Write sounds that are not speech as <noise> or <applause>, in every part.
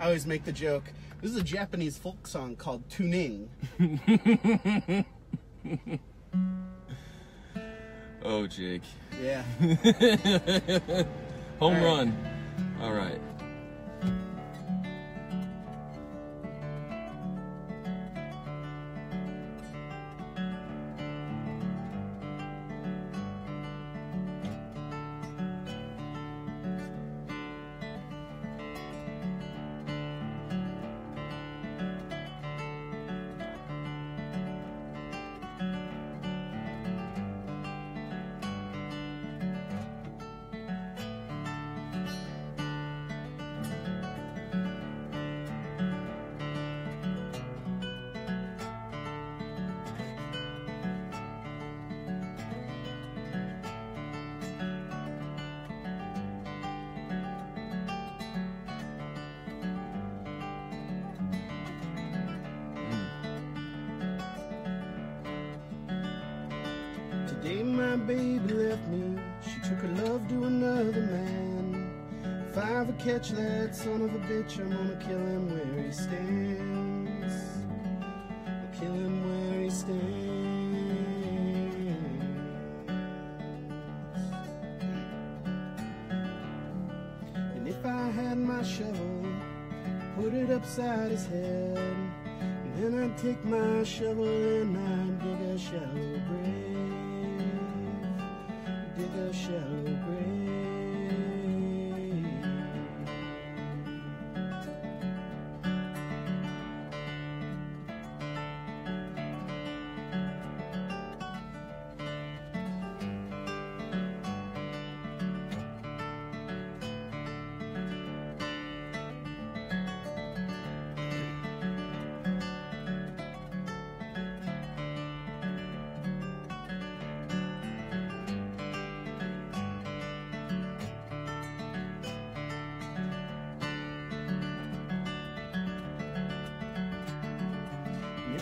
I always make the joke. This is a Japanese folk song called Tuning. <laughs> Oh, Jake. Yeah. <laughs> Home All right. run. All right. My baby left me. She took her love to another man. If I ever catch that son of a bitch, I'm gonna kill him where he stands. I'll kill him where he stands. And if I had my shovel, put it upside his head. And then I'd take my shovel and I'd dig a shallow grave. Dig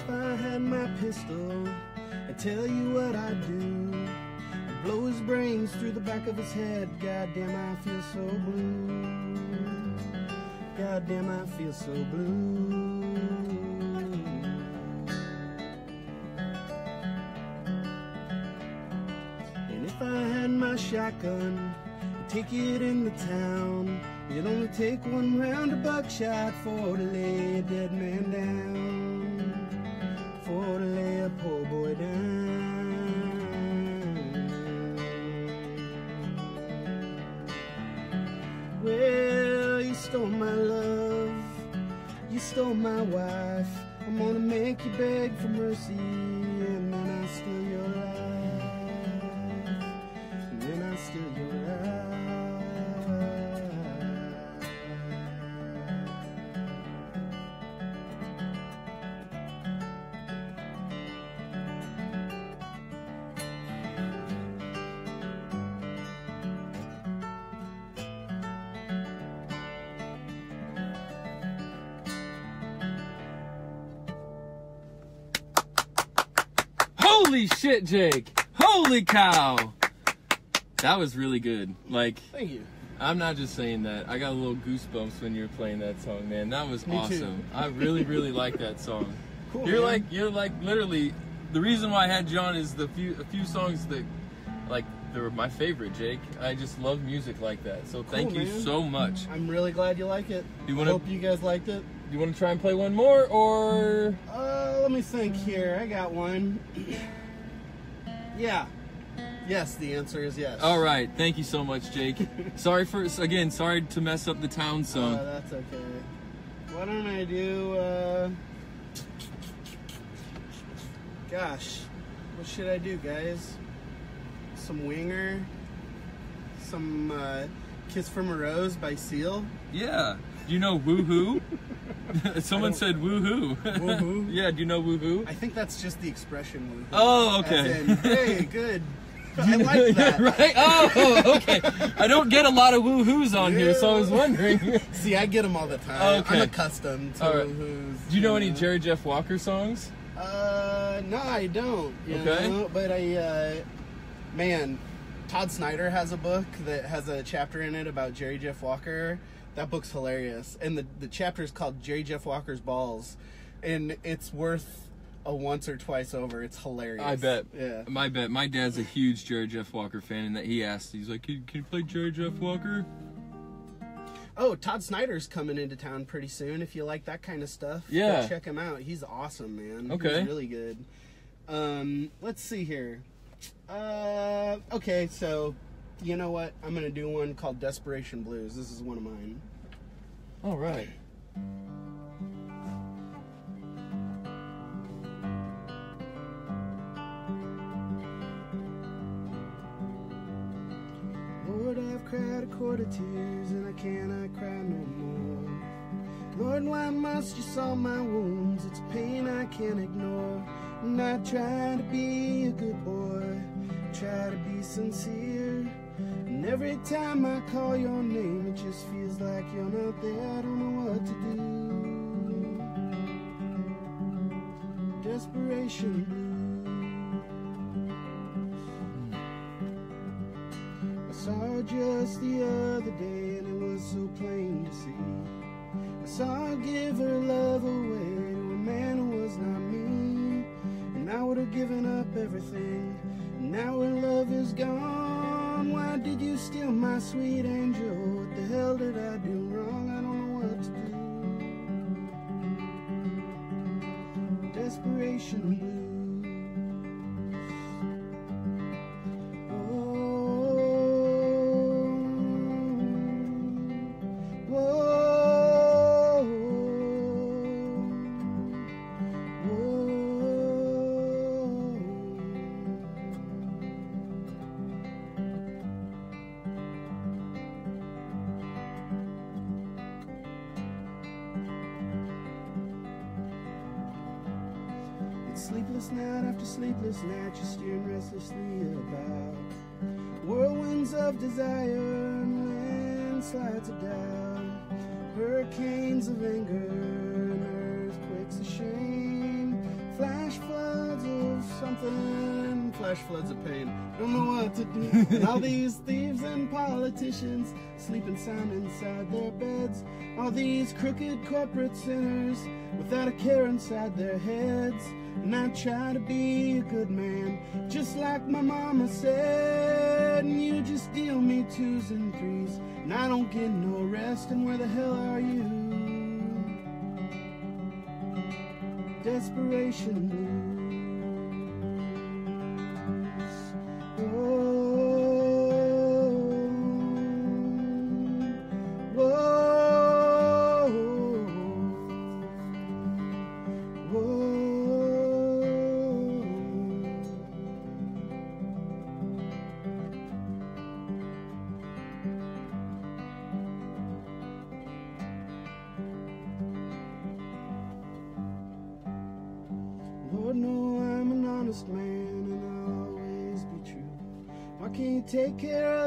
if I had my pistol, I'd tell you what I'd do. I'd blow his brains through the back of his head. Goddamn, I feel so blue. Goddamn, I feel so blue. And if I had my shotgun, I'd take it in the town. It'd only take one round of buckshot for to lay a dead man down. Holy shit, Jake! Holy cow! That was really good. Like, Thank you. I'm not just saying that. I got a little goosebumps when you were playing that song, man. That was Me too. awesome. I really, really like that song. <laughs> Cool. You're man. like, you're like literally. The reason why I had John is the few, a few songs that, like, they were my favorite, Jake. I just love music like that. So thank Cool, you man. so much. I'm really glad you like it. You wanna- Hope you guys liked it. You want to try and play one more, or Uh, let me think here. I got one. <clears throat> yeah. Yes, the answer is yes. all right? Thank you so much, Jake. <laughs> sorry for again. Sorry to mess up the town song. that's okay. Why don't I do, uh... Gosh, what should I do, guys? Some Winger? Some, uh, Kiss from a Rose by Seal? yeah. Do you know woohoo? <laughs> <laughs> Someone said woohoo. Woohoo? <laughs> yeah. Do you know woohoo? I think that's just the expression woohoo. Oh, okay. in, hey, <laughs> good. I like that. right? Oh, okay. I don't get a lot of woohoos on here, so I was wondering. See, I get them all the time. Okay. I'm accustomed to right. woohoos. Do you know any? Jerry Jeff Walker songs? Uh, no, I don't. Okay. Know? But I, uh, man, Todd Snider has a book that has a chapter in it about Jerry Jeff Walker. That book's hilarious, and the the chapter is called Jerry Jeff Walker's balls, and it's worth a once or twice over. It's hilarious. I bet. Yeah. My bet. My dad's a huge Jerry Jeff Walker fan, and that he asked, he's like, "Can, can you play Jerry Jeff Walker?" Oh, Todd Snider's coming into town pretty soon. If you like that kind of stuff, Yeah. check him out. He's awesome, man. Okay. He's really good. Um, let's see here. Uh, okay, so you know what? I'm gonna do one called Desperation Blues. This is one of mine. All right. Lord, I've cried a quart of tears and I cannot cry no more. Lord, why must you solve my wounds? It's pain I can't ignore. Not trying to be a good boy, try to be sincere. Every time I call your name, it just feels like you're not there. I don't know what to do. Desperation. I saw her just the other day and it was so plain to see. I saw her give her love away to a man who was not me. And I would have given up everything. And now her love is gone. Why did you steal my sweet angel? What the hell did I do sleepless night after sleepless night, you're steering restlessly about. Whirlwinds of desire and landslides of doubt, hurricanes of anger and earthquakes of shame, flash floods of something, flash floods of pain. Don't know what to do. <laughs> and all these thieves and politicians sleeping sound inside their beds. All these crooked corporate sinners without a care inside their heads. And I try to be a good man, just like my mama said. And you just deal me twos and threes, and I don't get no rest. And where the hell are you? Desperation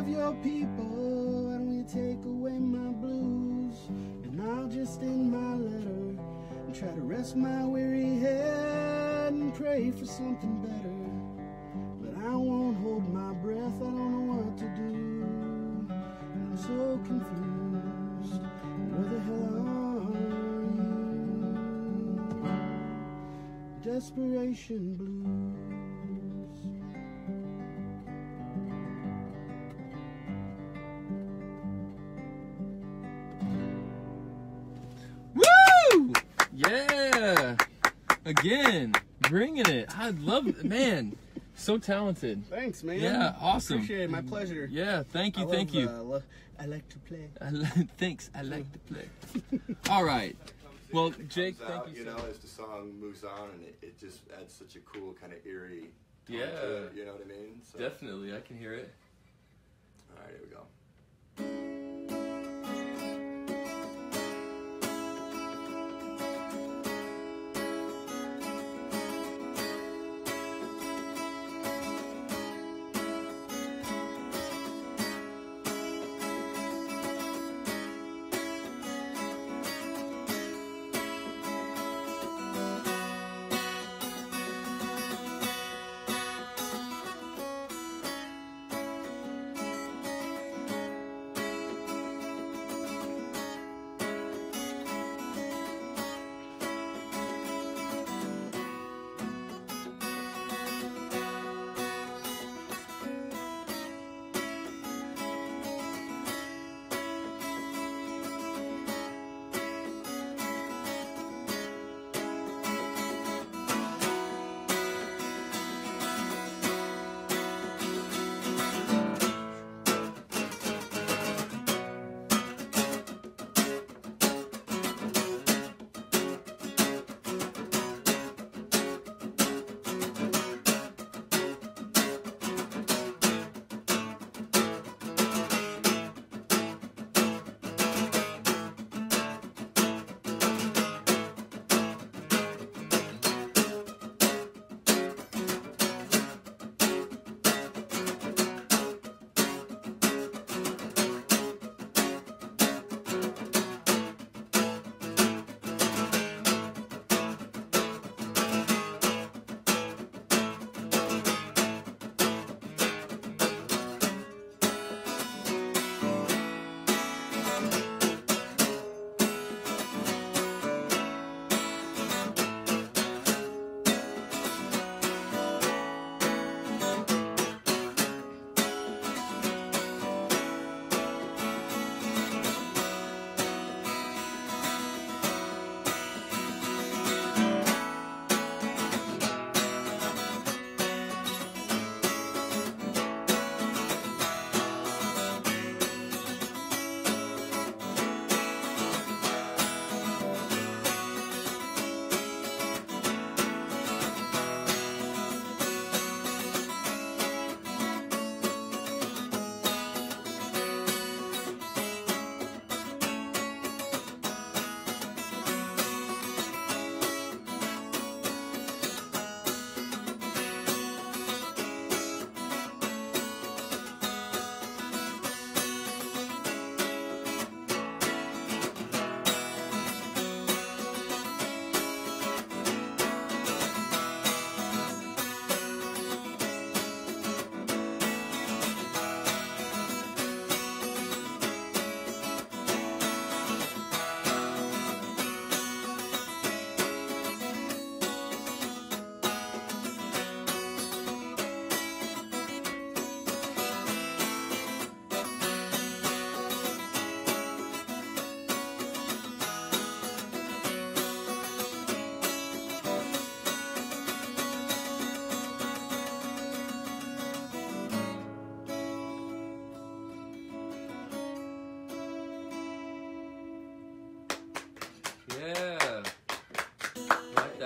of your people? Why don't you take away my blues? And I'll just end my letter and try to rest my weary head and pray for something better. But I won't hold my breath, I don't know what to do. I'm so confused. Where the hell are you? Desperation blues. Yeah. Again, bringing it. I love it, man. So talented. Thanks, man. Yeah, awesome. Appreciate it. My pleasure. Yeah, thank you, I thank love, you. Uh, lo- I like to play. I li- <laughs> thanks. I like to play. <laughs> All right. Well, Jake, comes thank out, you you so know, much. as the song moves on, and it, it just adds such a cool kind of eerie. tone Yeah. to it, you know what I mean. So, Definitely, I can hear it. All right, here we go.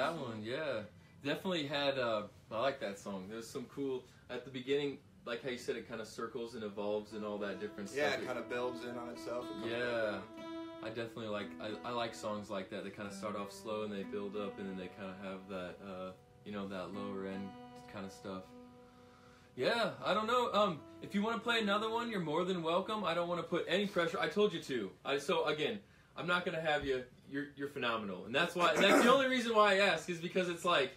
That one. Yeah, definitely had. Uh, I like that song. There's some cool at the beginning, like how you said, it kind of circles and evolves and all that different Yeah, stuff. Yeah, it kind of builds in on itself. It Yeah. I definitely like. I, I like songs like that. They kind of start off slow and they build up, and then they kind of have that, uh, you know, that lower end kind of stuff. Yeah, I don't know. Um, if you want to play another one, you're more than welcome. I don't want to put any pressure. I told you to. I so again, I'm not gonna have you. You're you're phenomenal, and that's why. And that's the only reason why I ask is because it's like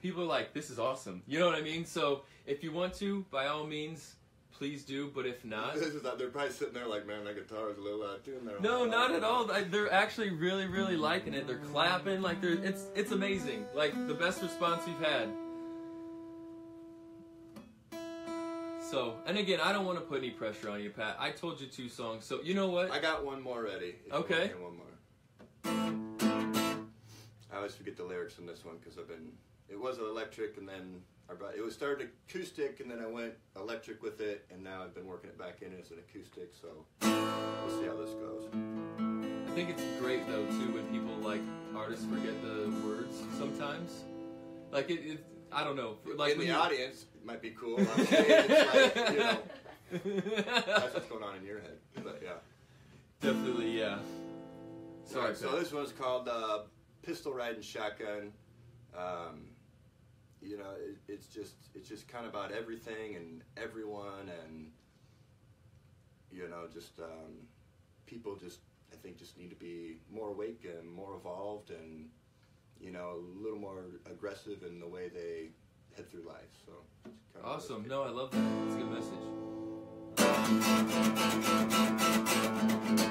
people are like, this is awesome. You know what I mean? So if you want to, by all means, please do. But if <laughs> not, This is, they're probably sitting there like, man, that guitar is a little out of tune there. no, not at all. <laughs> They're actually really, really liking it. They're clapping like they're. It's it's amazing. Like the best response we've had. So, and again, I don't want to put any pressure on you, Pat. I told you two songs, so you know what? I got one more ready. Okay. One more. I always forget the lyrics in this one because I've been. It was electric, and then I brought. It was started acoustic, and then I went electric with it, and now I've been working it back in as an acoustic. So we'll see how this goes. I think it's great though too when people like artists forget the words sometimes. Like it, it I don't know. Like in the audience, it might be cool. It's like, you know, <laughs> that's what's going on in your head. But yeah. Definitely, yeah. Sorry, Right, so this one's called uh, Pistol Riding Shotgun. Um, you know, it, it's just it's just kind of about everything and everyone, and you know, just um, people just I think just need to be more awake and more evolved, and you know, a little more aggressive in the way they head through life. So it's kind of Awesome. No, I love that. It's a good message.